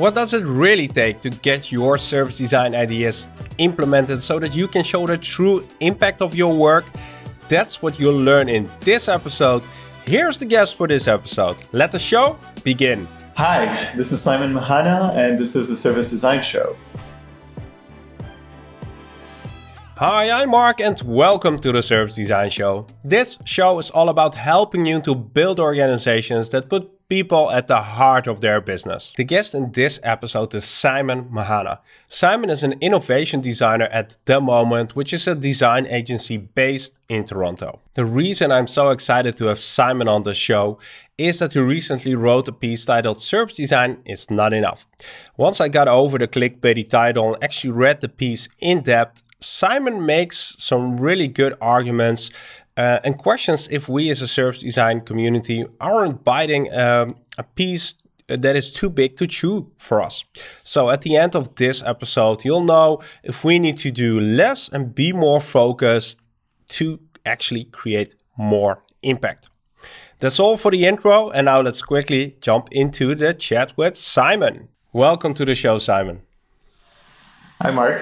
What does it really take to get your service design ideas implemented so that you can show the true impact of your work? That's what you'll learn in this episode. Here's the guest for this episode. Let the show begin. Hi, this is Simon Mhanna, and this is the Service Design Show. Hi, I'm Mark, and welcome to the Service Design Show. This show is all about helping you to build organizations that put people at the heart of their business. The guest in this episode is Simon Mhanna. Simon is an innovation designer at The Moment, which is a design agency based in Toronto. The reason I'm so excited to have Simon on the show is that he recently wrote a piece titled Service Design is Not Enough. Once I got over the clickbaity title and actually read the piece in depth, Simon makes some really good arguments uh, and questions if we as a service design community aren't biting um, a piece that is too big to chew for us. So at the end of this episode, you'll know if we need to do less and be more focused to actually create more impact. That's all for the intro, and now let's quickly jump into the chat with Simon. Welcome to the show, Simon. Hi, Mark.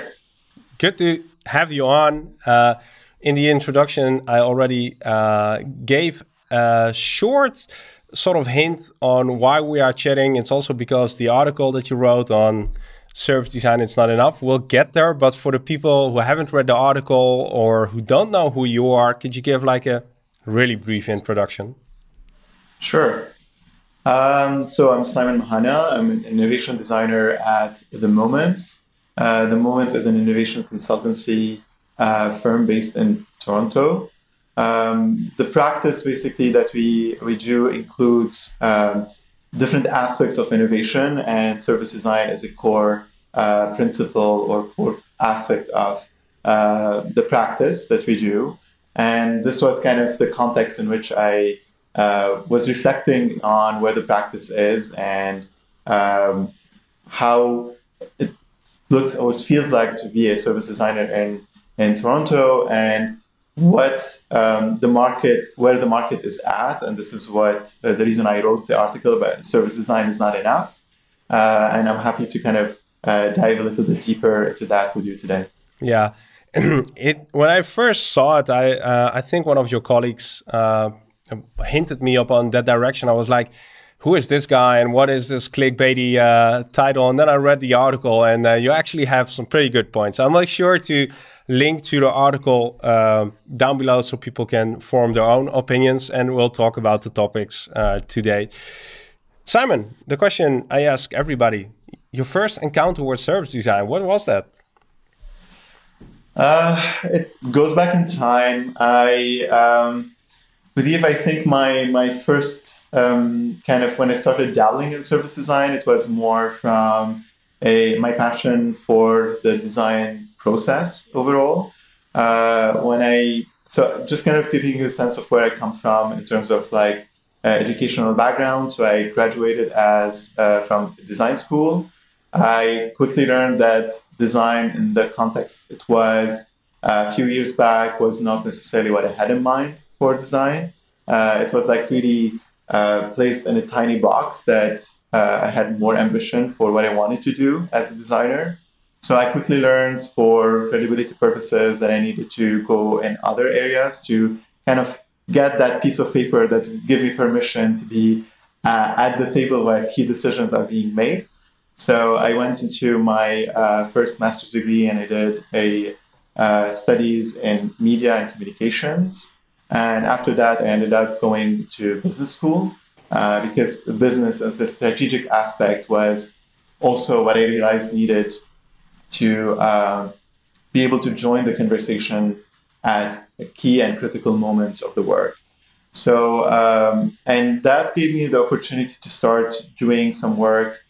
Good to have you on. Uh, in the introduction, I already uh, gave a short sort of hint on why we are chatting. It's also because the article that you wrote on service design it's not enough. We'll get there, but for the people who haven't read the article or who don't know who you are, could you give like a really brief introduction? Sure. Um, so I'm Simon Mhanna. I'm an innovation designer at The Moment. Uh, the Moment is an innovation consultancy uh, firm based in Toronto. Um, the practice basically that we, we do includes um, different aspects of innovation, and service design is a core uh, principle or core aspect of uh, the practice that we do. And this was kind of the context in which I uh, was reflecting on where the practice is and um, how it looks or it feels like to be a service designer in, in Toronto and what um, the market, where the market is at. And this is what uh, the reason I wrote the article about service design is not enough. Uh, and I'm happy to kind of uh, dive a little bit deeper into that with you today. Yeah. it when I first saw it, I uh, I think one of your colleagues uh, hinted me up on that direction. I was like, who is this guy and what is this clickbaity uh, title? And then I read the article, and uh, you actually have some pretty good points. I'll make sure to link to the article uh, down below so people can form their own opinions, and we'll talk about the topics uh, today. Simon, the question I ask everybody: your first encounter with service design, what was that? Uh, it goes back in time. I um, believe I think my my first um, kind of when I started dabbling in service design, it was more from a my passion for the design process overall. Uh, when I so just kind of giving you a sense of where I come from in terms of like uh, educational background. So I graduated as uh, from design school. I quickly learned that design in the context it was uh, a few years back was not necessarily what I had in mind for design. Uh, it was like really uh, placed in a tiny box that I had more ambition for what I wanted to do as a designer. So I quickly learned for credibility purposes that I needed to go in other areas to kind of get that piece of paper that give me permission to be uh, at the table where key decisions are being made. So I went into my uh, first master's degree and I did a uh, studies in media and communications. And after that, I ended up going to business school uh, because business as a strategic aspect was also what I realized needed to uh, be able to join the conversation at key and critical moments of the work. So, um, and that gave me the opportunity to start doing some work.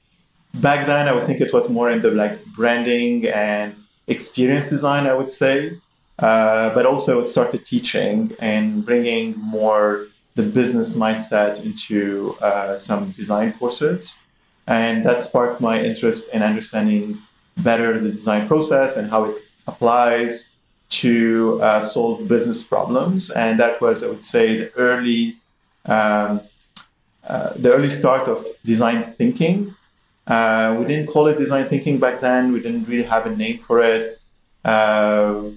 Back then, I would think it was more in the like branding and experience design, I would say. Uh, but also it started teaching and bringing more the business mindset into uh, some design courses. And that sparked my interest in understanding better the design process and how it applies to uh, solve business problems. And that was, I would say, the early, um, uh, the early start of design thinking Uh, we didn't call it design thinking back then. We didn't really have a name for it. Uh,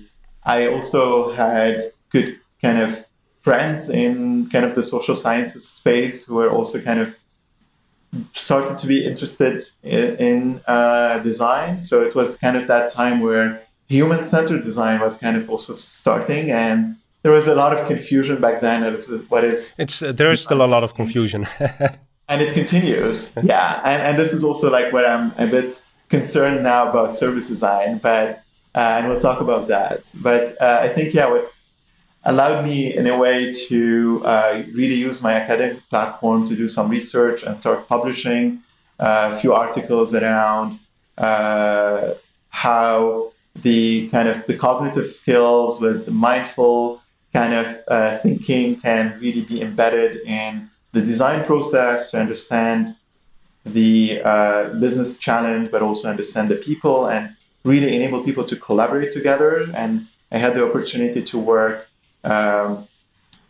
I also had good kind of friends in kind of the social sciences space who were also kind of started to be interested in, in uh, design. So it was kind of that time where human-centered design was kind of also starting, and there was a lot of confusion back then. As what is it's uh, there is still a lot of confusion, and it continues. Yeah, and, and this is also like where I'm a bit concerned now about service design, but uh, and we'll talk about that. But uh, I think yeah, what allowed me in a way to uh, really use my academic platform to do some research and start publishing uh, a few articles around uh, how the kind of the cognitive skills with mindful kind of uh, thinking can really be embedded in the design process to understand the uh, business challenge, but also understand the people and really enable people to collaborate together. And I had the opportunity to work um,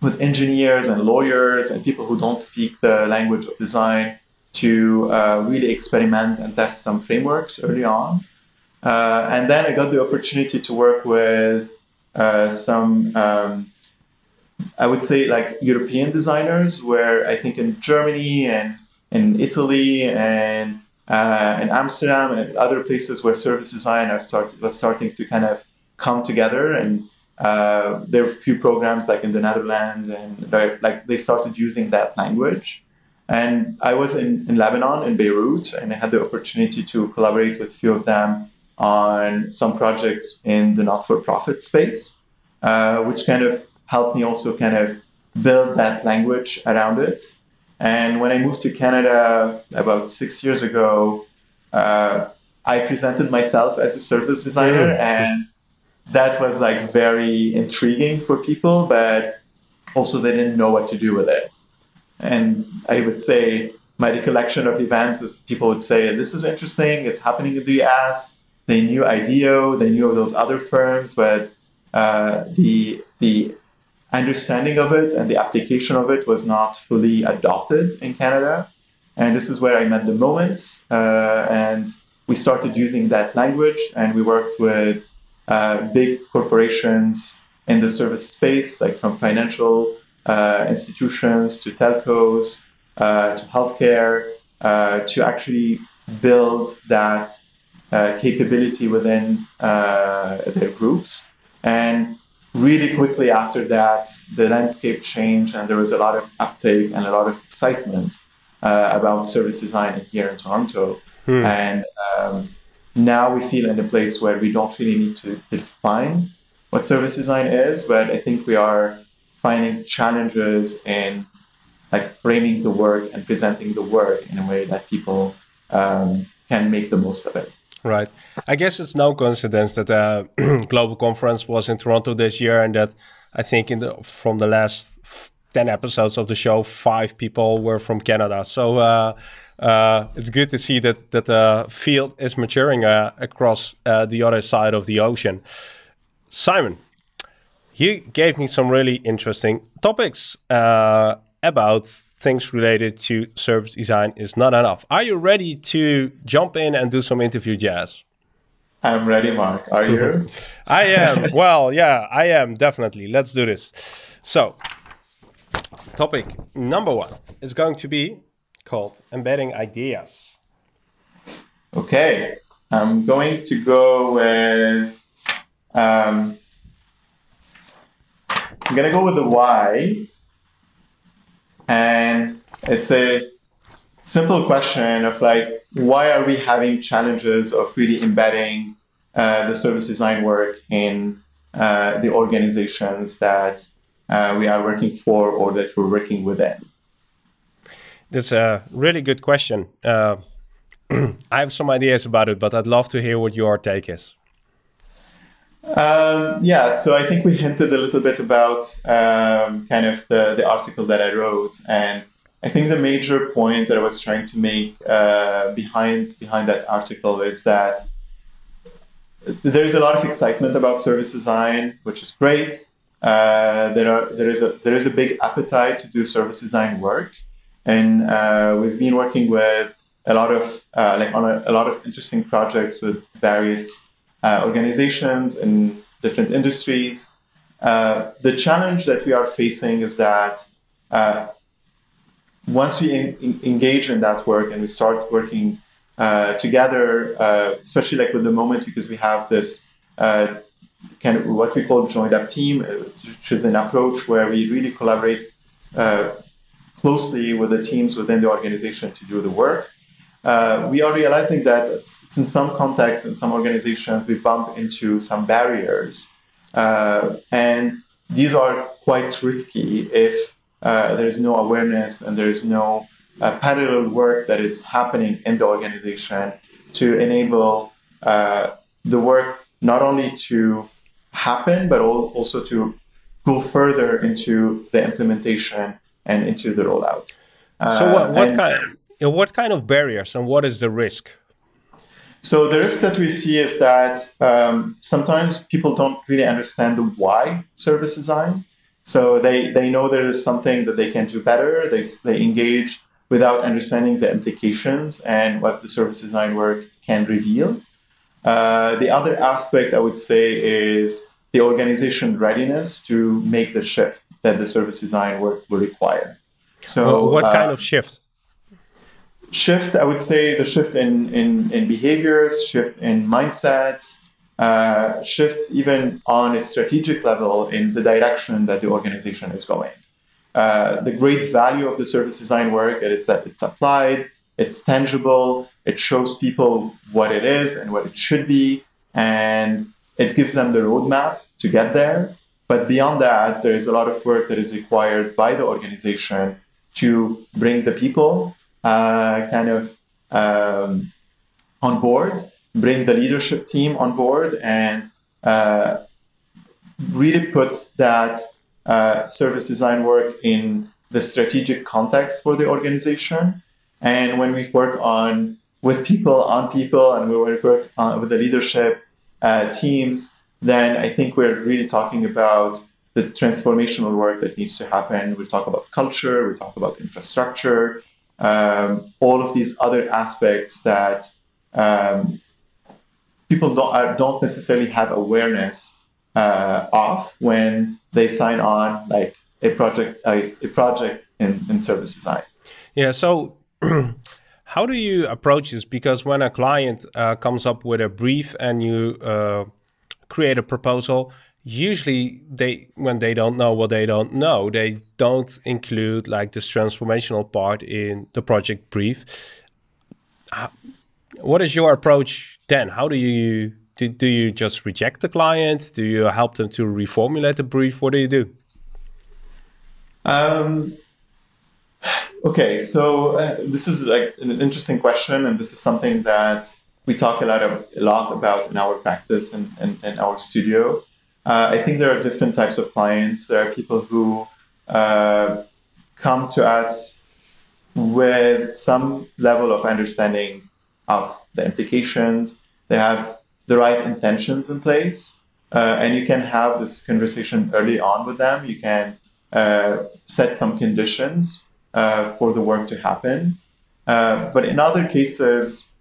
with engineers and lawyers and people who don't speak the language of design to uh, really experiment and test some frameworks early on. Uh, and then I got the opportunity to work with uh, some, um, I would say, like European designers, where I think in Germany and in Italy and uh, in Amsterdam and other places where service design are start, was starting to kind of come together and uh, there are a few programs like in the Netherlands, and like they started using that language. And I was in, in Lebanon, in Beirut, and I had the opportunity to collaborate with a few of them on some projects in the not-for-profit space, uh, which kind of helped me also kind of build that language around it. And when I moved to Canada about six years ago, uh, I presented myself as a service designer, and that was like very intriguing for people, but also they didn't know what to do with it. And I would say my recollection of events is people would say, this is interesting, it's happening in the US. They knew IDEO, they knew of those other firms, but uh, the, the understanding of it and the application of it was not fully adopted in Canada. And this is where I met the Moments, uh, and we started using that language, and we worked with big corporations in the service space, like from financial uh, institutions to telcos uh, to healthcare, uh, to actually build that uh, capability within their groups. And really quickly after that, the landscape changed, and there was a lot of uptake and a lot of excitement about service design here in Toronto. Hmm. And um, now we feel in a place where we don't really need to define what service design is, but I think we are finding challenges in like framing the work and presenting the work in a way that people um, can make the most of it. Right. I guess it's no coincidence that uh, global conference was in Toronto this year, and that I think in the from the last ten episodes of the show, five people were from Canada. So uh, uh, it's good to see that that the field is maturing uh, across uh, the other side of the ocean. Simon, you gave me some really interesting topics uh, about things related to service design is not enough. Are you ready to jump in and do some interview jazz? I'm ready, Mark. Are you? I am. well, yeah, I am definitely. Let's do this. So, topic number one is going to be called Embedding Ideas. Okay, I'm going to go with. Um, I'm gonna go with the why, and it's a simple question of like, why are we having challenges of really embedding uh, the service design work in uh, the organizations that uh, we are working for or that we're working within? That's a really good question. Uh, I have some ideas about it, but I'd love to hear what your take is. Um, yeah, so I think we hinted a little bit about um, kind of the, the article that I wrote, and I think the major point that I was trying to make uh, behind behind that article is that there's a lot of excitement about service design, which is great. Uh, there are there is a there is a big appetite to do service design work, and uh, we've been working with a lot of uh, like on a, a, lot of interesting projects with various uh, organizations in different industries. Uh, the challenge that we are facing is that uh, once we in, engage in that work and we start working together, especially like with the moment because we have this of what we call joined up team, which is an approach where we really collaborate closely with the teams within the organization to do the work. Uh, we are realizing that it's, it's, in some contexts, in some organizations, we bump into some barriers. Uh, and these are quite risky if uh, there is no awareness and there is no uh, parallel work that is happening in the organization to enable uh, the work not only to happen, but also to go further into the implementation and into the rollout. so what, what kind what kind of barriers and what is the risk? So the risk that we see is that um, sometimes people don't really understand the why service design. So they, they know there is something that they can do better. They, they engage without understanding the implications and what the service design work can reveal. Uh, the other aspect I would say is the organization readiness to make the shift that the service design work will require. So, what uh, kind of shift? shift, I would say the shift in, in, in behaviors, shift in mindsets, uh, shifts even on a strategic level in the direction that the organization is going. Uh, the great value of the service design work is that it's applied, it's tangible, it shows people what it is and what it should be, and it gives them the roadmap to get there. But beyond that, there is a lot of work that is required by the organization to bring the people uh, kind of um, on board, bring the leadership team on board, and uh, really put that uh, service design work in the strategic context for the organization. And when we work on with people, on people, and we work on, with the leadership uh, teams, then I think we're really talking about the transformational work that needs to happen. We talk about culture, we talk about infrastructure, um, all of these other aspects that um, people don't, uh, don't necessarily have awareness uh, of when they sign on like a project a, a project in, in service design. Yeah. So. how do you approach this? Because when a client uh, comes up with a brief and you uh, create a proposal, usually they when they don't know what they don't know they don't include like this transformational part in the project brief. What is your approach then? How do you do, do you just reject the client? Do you help them to reformulate the brief? What do you do? Um, okay so uh, this is like an interesting question and this is something that we talk a lot, of, a lot about in our practice and in our studio uh, I think there are different types of clients. There are people who uh, come to us with some level of understanding of the implications. They have the right intentions in place, uh, and you can have this conversation early on with them. You can uh, set some conditions uh, for the work to happen. Uh, but in other cases,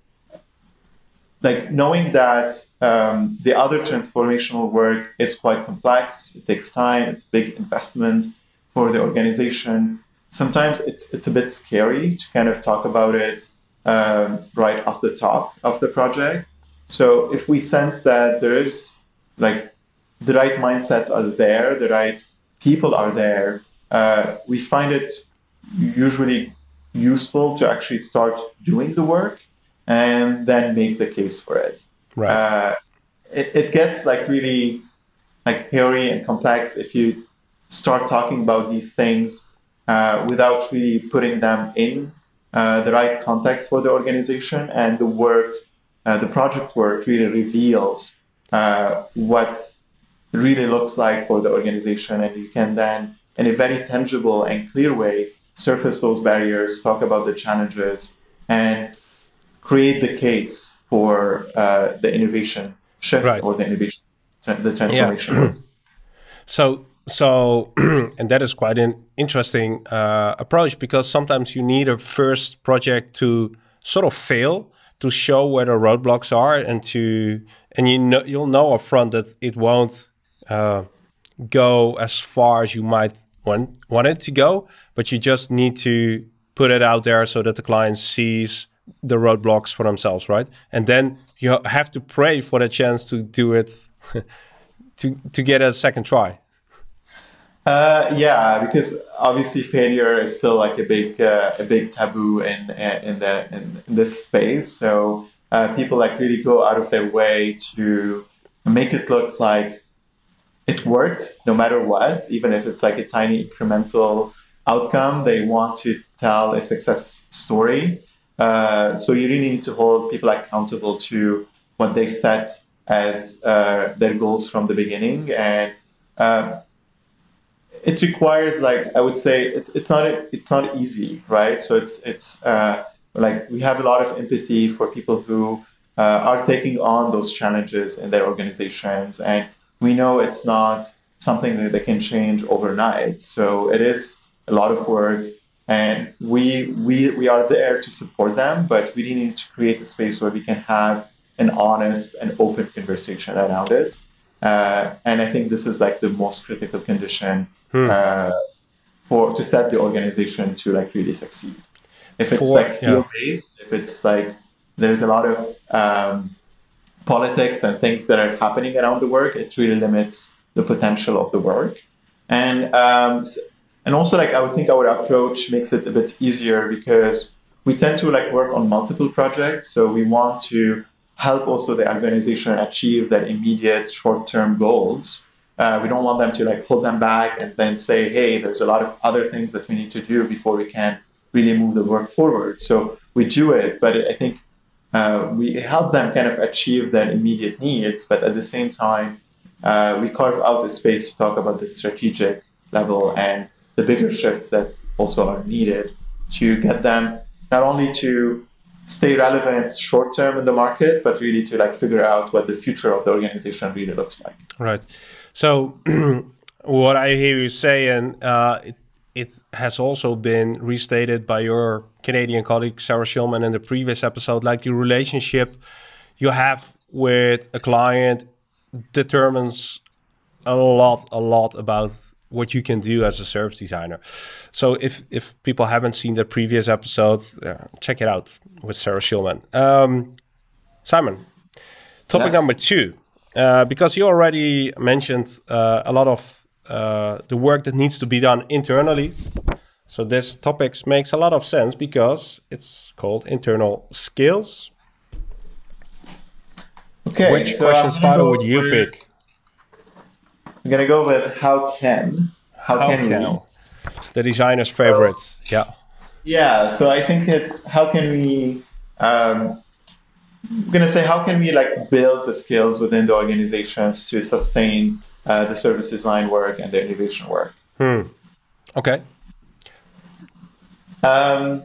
like knowing that um, the other transformational work is quite complex, it takes time, it's a big investment for the organization. Sometimes it's it's a bit scary to kind of talk about it um, right off the top of the project. So if we sense that there is like the right mindsets are there, the right people are there, uh, we find it usually useful to actually start doing the work and then make the case for it. Right. Uh, it, it gets like really like hairy and complex if you start talking about these things uh, without really putting them in uh, the right context for the organization and the work, uh, the project work really reveals uh, what really looks like for the organization and you can then in a very tangible and clear way surface those barriers, talk about the challenges and create the case for uh, the innovation shift right. or the innovation, the transformation. Yeah. so, so, and that is quite an interesting uh, approach because sometimes you need a first project to sort of fail to show where the roadblocks are and to and you know you'll know upfront that it won't uh, go as far as you might want want it to go, but you just need to put it out there so that the client sees the roadblocks for themselves, right? And then you have to pray for the chance to do it to to get a second try. Uh, yeah, because obviously failure is still like a big uh, a big taboo in in the in, this space. So uh, people like really go out of their way to make it look like it worked no matter what, even if it's like a tiny incremental outcome. They want to tell a success story. Uh, so you really need to hold people accountable to what they've set as uh, their goals from the beginning and uh, it requires like I would say it's it's not it's not easy, right? So it's it's uh, like we have a lot of empathy for people who uh, are taking on those challenges in their organizations, and we know it's not something that they can change overnight. So it is a lot of work, and we we we are there to support them, but we need to create a space where we can have an honest and open conversation around it. Uh, and I think this is like the most critical condition hmm. uh, for to set the organization to like really succeed. If it's for, like field based, if it's like there's a lot of um, politics and things that are happening around the work, it really limits the potential of the work. And um, and also like I would think our approach makes it a bit easier because we tend to like work on multiple projects, so we want to help also the organization achieve their immediate short-term goals uh, we don't want them to like hold them back and then say, hey, there's a lot of other things that we need to do before we can really move the work forward. So we do it, but I think uh, we help them kind of achieve their immediate needs, but at the same time, uh, we carve out the space to talk about the strategic level and the bigger shifts that also are needed to get them not only to stay relevant short term in the market, but really to like figure out what the future of the organization really looks like. Right. So what I hear you say, and uh, it, it has also been restated by your Canadian colleague Sarah Schulman in the previous episode, like the relationship you have with a client determines a lot, a lot about what you can do as a service designer. So if if people haven't seen the previous episode, uh, check it out with Sarah Schulman. Um, Simon, topic yes. number two uh, because you already mentioned uh, a lot of uh, the work that needs to be done internally. So this topic makes a lot of sense because it's called internal skills. Okay. Which so question started with you with, pick? I'm gonna go with how can. How, how can, can, we? The designer's favorite. So, yeah. Yeah. So I think it's how can we um, I'm going to say how can we like build the skills within the organizations to sustain uh, the service design work and the innovation work. Hmm. Okay. Um,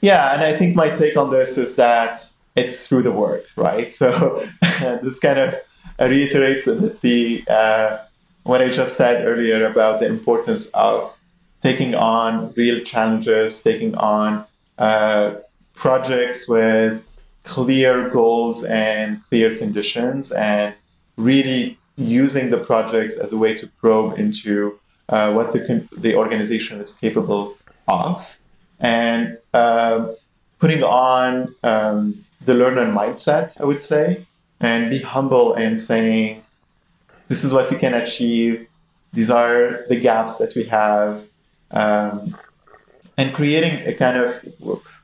yeah, and I think my take on this is that it's through the work, right? So this kind of reiterates the uh, what I just said earlier about the importance of taking on real challenges, taking on uh, projects with clear goals and clear conditions and really using the projects as a way to probe into uh, what the, the organization is capable of and uh, putting on um, the learner mindset, I would say, and be humble and saying, this is what we can achieve. These are the gaps that we have. Um, and creating a kind of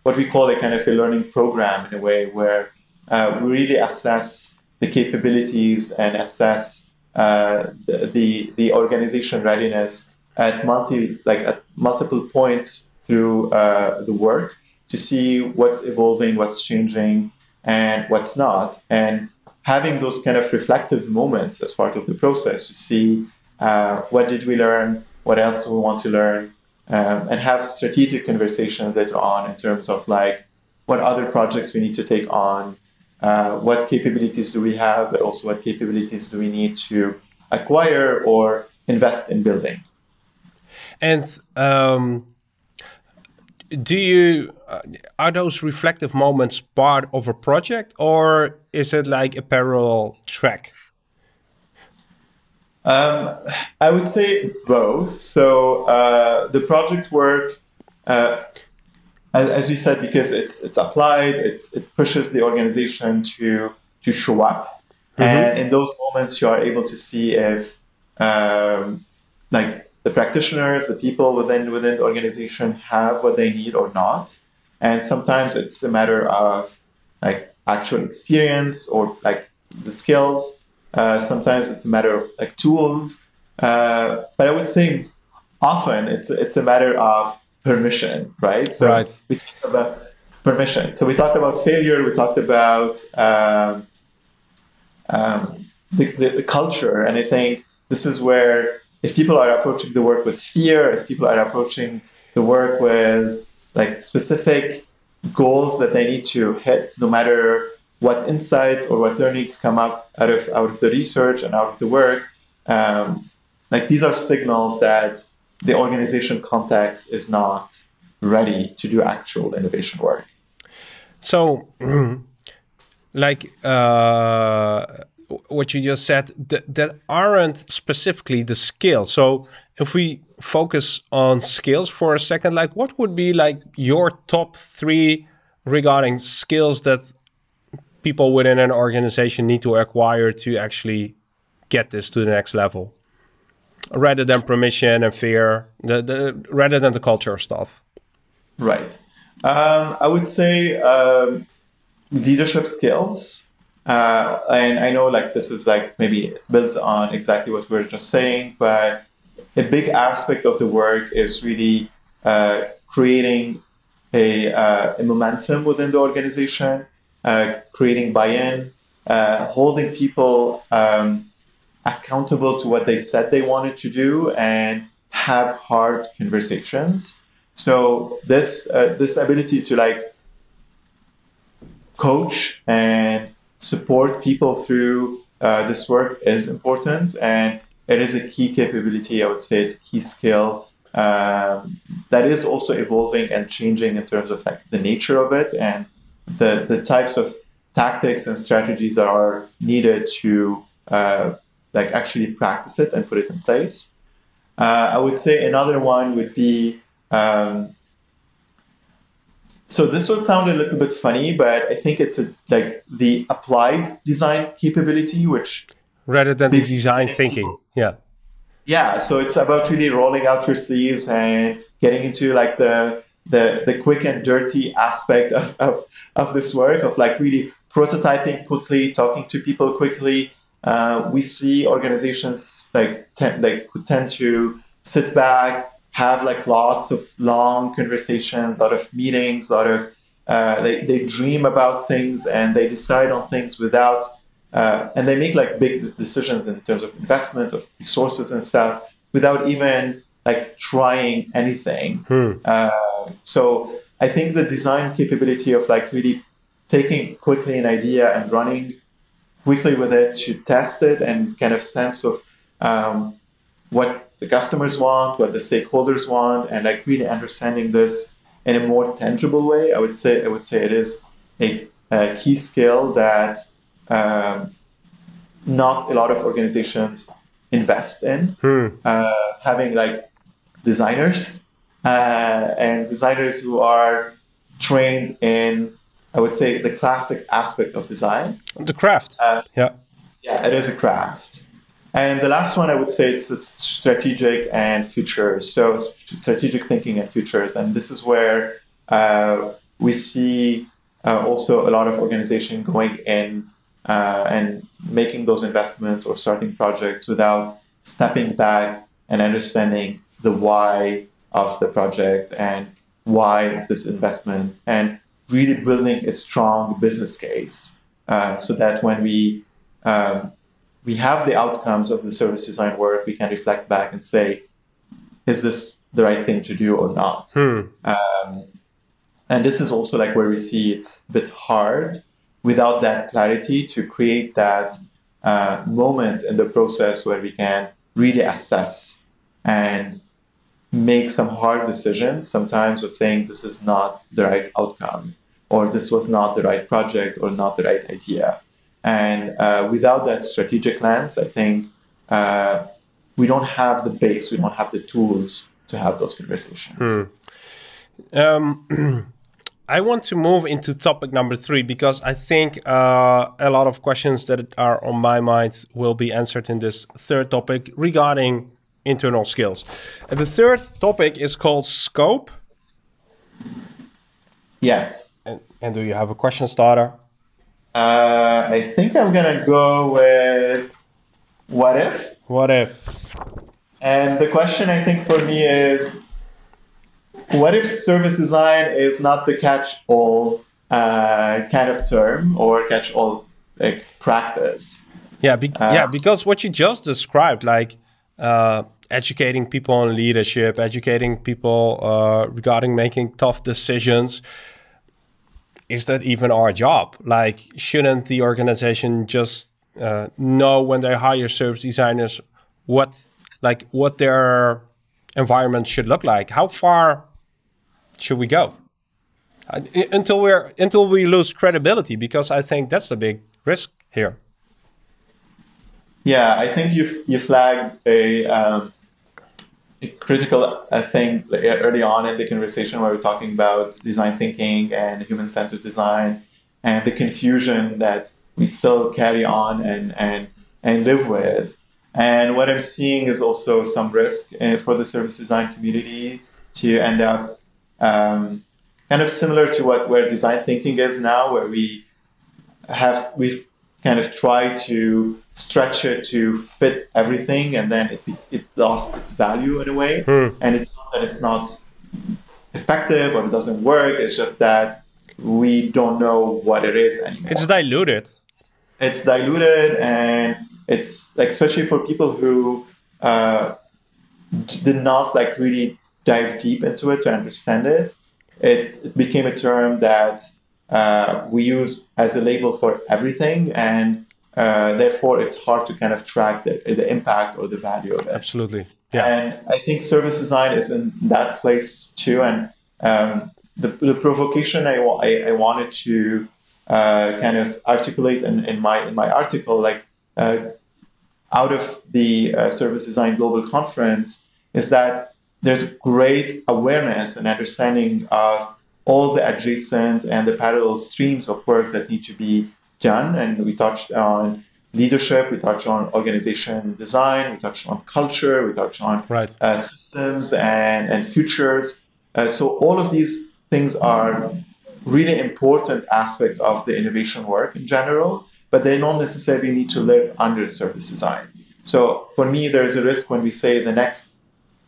what we call a kind of a learning program in a way where uh, we really assess the capabilities and assess uh, the, the, the organization readiness at multi like at multiple points through uh, the work to see what's evolving, what's changing, and what's not, and having those kind of reflective moments as part of the process to see uh, what did we learn, what else do we want to learn, um, and have strategic conversations later on in terms of like what other projects we need to take on, uh, what capabilities do we have, but also what capabilities do we need to acquire or invest in building. And um, do you uh, are those reflective moments part of a project or is it like a parallel track? Um, i would say both. So uh, the project work uh, as, as you said because it's it's applied it's, it pushes the organization to to show up mm-hmm. and in those moments you are able to see if um, like the practitioners, the people within within the organization have what they need or not. And sometimes it's a matter of like actual experience or like the skills. Uh, sometimes it's a matter of like tools. Uh, but I would say often it's it's a matter of permission, right? So right. we talked about permission. So we talked about failure. We talked about um, um, the, the, the culture, and I think this is where if people are approaching the work with fear, if people are approaching the work with like specific goals that they need to hit, no matter what insights or what learnings come up out of out of the research and out of the work, um, like these are signals that the organization context is not ready to do actual innovation work. So, like. Uh what you just said that, aren't specifically the skills. So if we focus on skills for a second, like what would be like your top three regarding skills that people within an organization need to acquire to actually get this to the next level, rather than permission and fear, the, the rather than the culture stuff. Right. Um, I would say um, leadership skills uh, and I know like this is like maybe builds on exactly what we are just saying, but a big aspect of the work is really uh, creating a, uh, a, momentum within the organization, uh, creating buy-in, uh, holding people um, accountable to what they said they wanted to do, and have hard conversations. So this uh, this ability to like coach and support people through uh, this work is important and it is a key capability. I would say it's a key skill um, that is also evolving and changing in terms of like the nature of it and the, the types of tactics and strategies that are needed to uh, like actually practice it and put it in place. Uh, I would say another one would be um, so this would sound a little bit funny, but I think it's a, like the applied design capability, which rather than the design thinking, yeah, yeah. So it's about really rolling out your sleeves and getting into like the the the quick and dirty aspect of of, of this work of like really prototyping quickly, talking to people quickly. Uh, we see organizations like tend, like tend to sit back, have like lots of long conversations, a lot of meetings, a lot of uh, they, they dream about things and they decide on things without uh, and they make like big decisions in terms of investment of resources and stuff without even like trying anything. Hmm. Uh, so I think the design capability of like really taking quickly an idea and running quickly with it to test it and kind of sense of um, what the customers want, what the stakeholders want, and like really understanding this in a more tangible way. I would say I would say it is a, a key skill that um, not a lot of organizations invest in. Hmm. Uh, having like designers uh, and designers who are trained in, I would say, the classic aspect of design. The craft. Uh, yeah. Yeah, it is a craft. And the last one, I would say it's, it's strategic and futures. So strategic thinking and futures. And this is where uh, we see uh, also a lot of organization going in uh, and making those investments or starting projects without stepping back and understanding the why of the project and why of this investment and really building a strong business case uh, so that when we um, we have the outcomes of the service design work, we can reflect back and say, is this the right thing to do or not? Hmm. Um, and this is also like where we see it's a bit hard without that clarity to create that uh, moment in the process where we can really assess and make some hard decisions sometimes of saying this is not the right outcome or this was not the right project or not the right idea. And uh, without that strategic lens, I think uh, we don't have the base, we don't have the tools to have those conversations. Hmm. Um, I want to move into topic number three because I think uh, a lot of questions that are on my mind will be answered in this third topic regarding internal skills. And the third topic is called scope. Yes. And, and do you have a question starter? Uh, I think I'm gonna go with what if. What if? And the question I think for me is what if service design is not the catch-all uh, kind of term or catch-all like practice? Yeah, be- uh, yeah, because what you just described, like uh, educating people on leadership, educating people uh, regarding making tough decisions, is that even our job? Like, shouldn't the organization just uh, know when they hire service designers what, like, what their environment should look like? How far should we go? Until we're until we lose credibility, because I think that's the big risk here. Yeah, I think you you flagged a, um, critical uh, thing early on in the conversation where we're talking about design thinking and human-centered design and the confusion that we still carry on and and and live with. And what I'm seeing is also some risk uh, for the service design community to end up um, kind of similar to what where design thinking is now, where we have we've kind of try to stretch it to fit everything, and then it it lost its value in a way. Hmm. And it's not that it's not effective or it doesn't work. It's just that we don't know what it is anymore. It's diluted. It's diluted, and it's like especially for people who uh, did not like really dive deep into it to understand it, it, it became a term that uh, we use as a label for everything, and uh, therefore it's hard to kind of track the, the impact or the value of it. Absolutely. Yeah. And I think service design is in that place too. And um, the, the provocation I, I, I wanted to uh, kind of articulate in, in my in my article, like uh, out of the uh, service design global conference, is that there's great awareness and understanding of all the adjacent and the parallel streams of work that need to be done. And we touched on leadership, we touched on organization design, we touched on culture, we touched on right. uh, systems and, and futures. Uh, so all of these things are really important aspect of the innovation work in general, but they don't necessarily need to live under service design. So for me, there's a risk when we say the next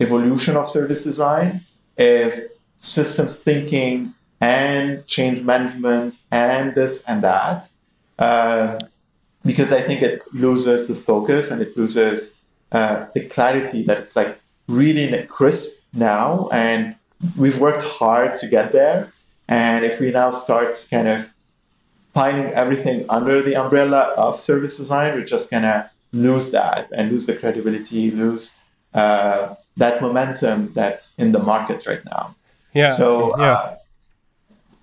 evolution of service design is systems thinking and change management and this and that. Uh, because I think it loses the focus and it loses uh, the clarity that it's like really crisp now. And we've worked hard to get there. And if we now start kind of piling everything under the umbrella of service design, we're just gonna lose that and lose the credibility, lose uh, that momentum that's in the market right now. Yeah. So yeah. Uh,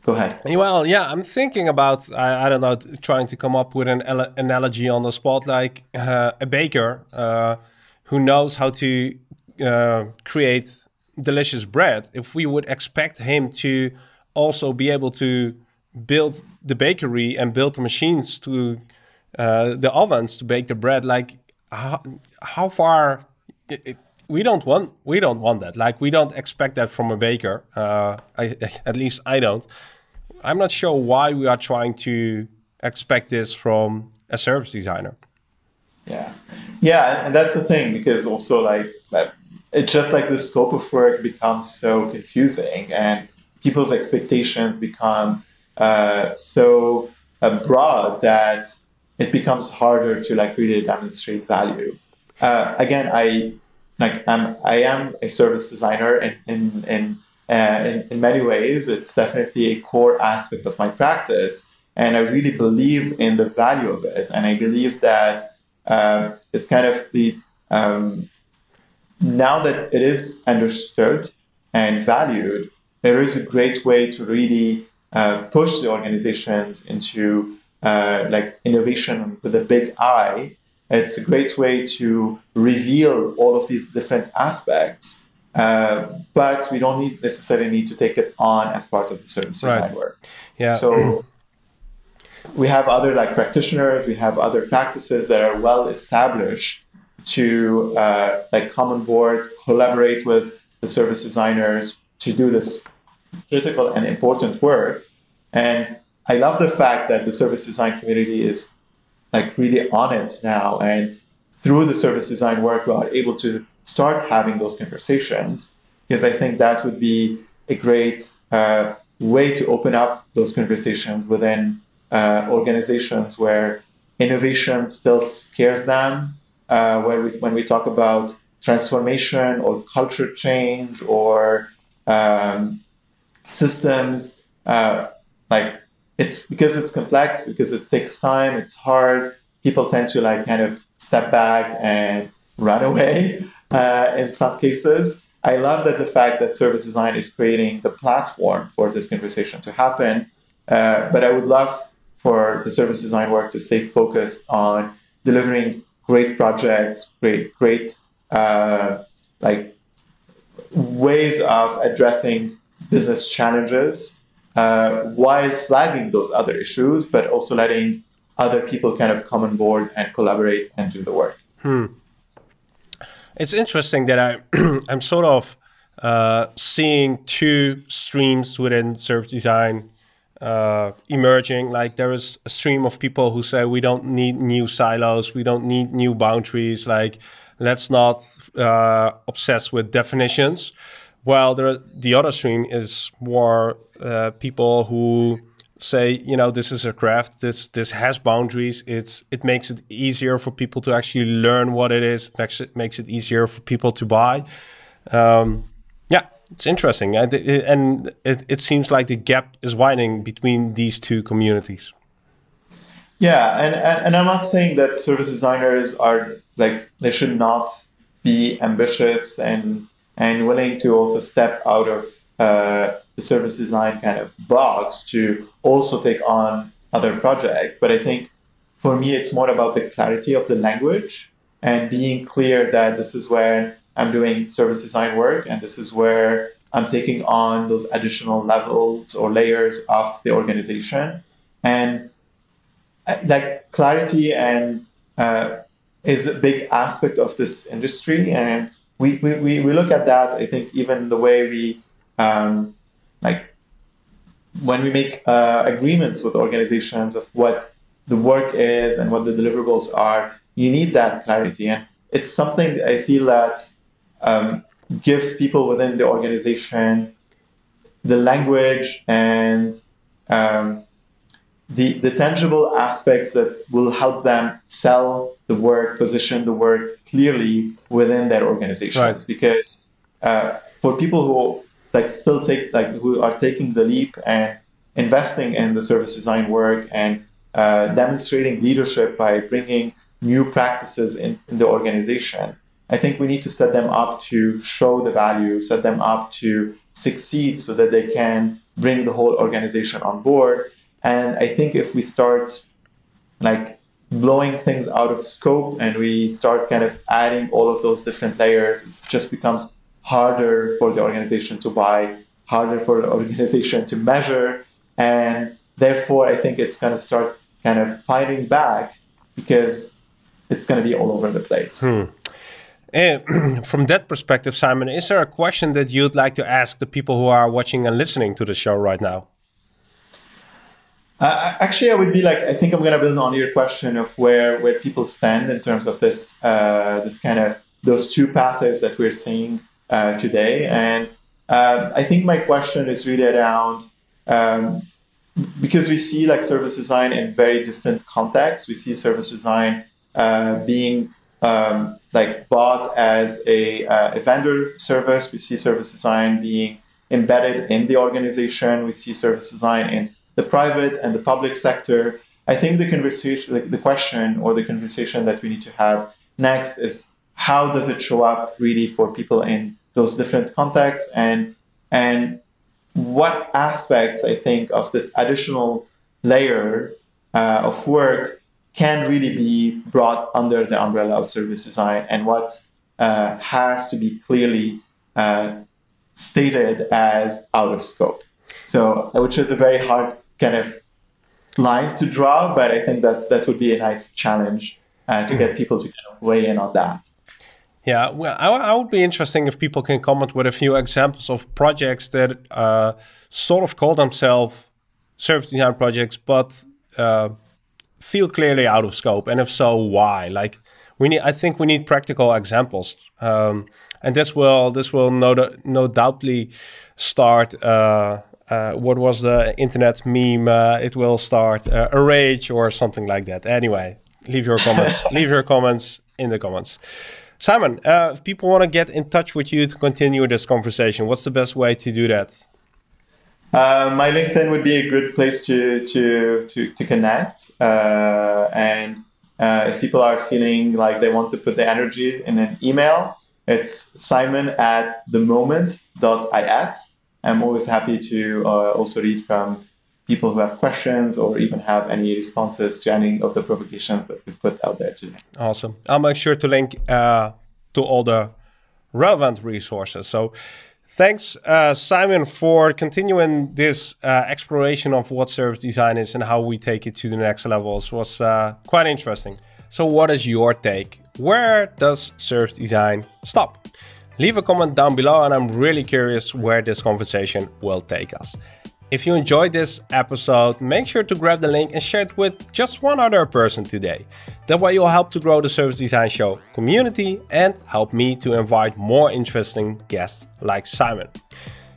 go ahead. Well, yeah, I'm thinking about I, I don't know trying to come up with an analogy on the spot, like uh, a baker uh, who knows how to uh, create delicious bread. If we would expect him to also be able to build the bakery and build the machines to uh, the ovens to bake the bread, like how, how far? It, we don't want we don't want that. Like we don't expect that from a baker. Uh, I, at least I don't. I'm not sure why we are trying to expect this from a service designer. Yeah, yeah, and that's the thing because also like it's just like the scope of work becomes so confusing and people's expectations become uh, so broad that it becomes harder to like really demonstrate value. Uh, again, I like I'm, I am a service designer in in in, uh, in, in many ways. It's definitely a core aspect of my practice, and I really believe in the value of it. And I believe that uh, it's kind of the um, now that it is understood and valued, there is a great way to really uh, push the organizations into uh, like innovation with a big I. It's a great way to reveal all of these different aspects, uh, but we don't need necessarily need to take it on as part of the service right. design work. Yeah. So we have other like practitioners, we have other practices that are well established to uh, like come on board, collaborate with the service designers to do this critical and important work. And I love the fact that the service design community is like really on it now. And through the service design work, we are able to start having those conversations because I think that would be a great uh, way to open up those conversations within uh, organizations where innovation still scares them. Uh, where we, when we talk about transformation or culture change or um, systems, uh, like it's because it's complex, because it takes time, it's hard. People tend to like kind of step back and run away uh, in some cases. I love that the fact that service design is creating the platform for this conversation to happen. Uh, but I would love for the service design work to stay focused on delivering great projects, great, great, uh, like ways of addressing business challenges uh, while flagging those other issues, but also letting other people kind of come on board and collaborate and do the work. Hmm. It's interesting that I I'm sort of uh, seeing two streams within service design uh, emerging. Like there is a stream of people who say we don't need new silos, we don't need new boundaries. Like let's not uh, obsess with definitions. Well, there, the other stream is more uh, people who say, you know, this is a craft. This this has boundaries. It's it makes it easier for people to actually learn what it is. It makes it makes it easier for people to buy. Um, yeah, it's interesting, and it, and it, it seems like the gap is widening between these two communities. Yeah, and, and, and I'm not saying that service designers are like they should not be ambitious and and willing to also step out of uh, the service design kind of box to also take on other projects. But I think for me, it's more about the clarity of the language and being clear that this is where I'm doing service design work, and this is where I'm taking on those additional levels or layers of the organization. And uh, like clarity and uh, is a big aspect of this industry, and we, we, we look at that. I think even the way we um, like when we make uh, agreements with organizations of what the work is and what the deliverables are, you need that clarity, and it's something I feel that um, gives people within the organization the language and um, the, the tangible aspects that will help them sell the work, position the work clearly within their organizations. Right. Because uh, for people who like still take like who are taking the leap and investing in the service design work and uh, demonstrating leadership by bringing new practices in, in the organization, I think we need to set them up to show the value, set them up to succeed so that they can bring the whole organization on board. And I think if we start like blowing things out of scope and we start kind of adding all of those different layers, it just becomes harder for the organization to buy, harder for the organization to measure. And therefore, I think it's going to start kind of fighting back because it's going to be all over the place. Hmm. And from that perspective, Simon, is there a question that you'd like to ask the people who are watching and listening to the show right now? Uh, actually, I would be like, I think I'm going to build on your question of where where people stand in terms of this uh, this kind of those two paths that we're seeing uh, today, and um, I think my question is really around um, because we see like service design in very different contexts. We see service design uh, being um, like bought as a, uh, a vendor service. We see service design being embedded in the organization. We see service design in the private and the public sector. I think the conversation, the question or the conversation that we need to have next is how does it show up really for people in those different contexts and and what aspects I think of this additional layer uh, of work can really be brought under the umbrella of service design and what uh, has to be clearly uh, stated as out of scope. So, which is a very hard kind of line to draw, but I think that's that would be a nice challenge uh, to get people to kind of weigh in on that. Yeah, well, I, I, would be interesting if people can comment with a few examples of projects that uh, sort of call themselves service design projects, but uh, feel clearly out of scope, and if so, why? Like, we need. I think we need practical examples, um, and this will this will no no doubtly start. Uh, uh, what was the internet meme? Uh, it will start uh, a rage or something like that. Anyway, leave your comments. leave your comments in the comments. Simon, uh, if people want to get in touch with you to continue this conversation, what's the best way to do that? Uh, my LinkedIn would be a good place to to to, to connect. Uh, and uh, if people are feeling like they want to put the energy in an email, it's simon at the moment.is. I'm always happy to uh, also read from people who have questions or even have any responses to any of the provocations that we put out there today. Awesome. I'll make sure to link uh, to all the relevant resources. So thanks, uh, Simon, for continuing this uh, exploration of what service design is and how we take it to the next levels. Was uh, quite interesting. So what is your take? Where does service design stop? Leave a comment down below and I'm really curious where this conversation will take us. If you enjoyed this episode, make sure to grab the link and share it with just one other person today. That way you'll help to grow the Service Design Show community and help me to invite more interesting guests like Simon.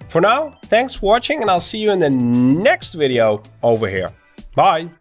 For now, thanks for watching and I'll see you in the next video over here. Bye!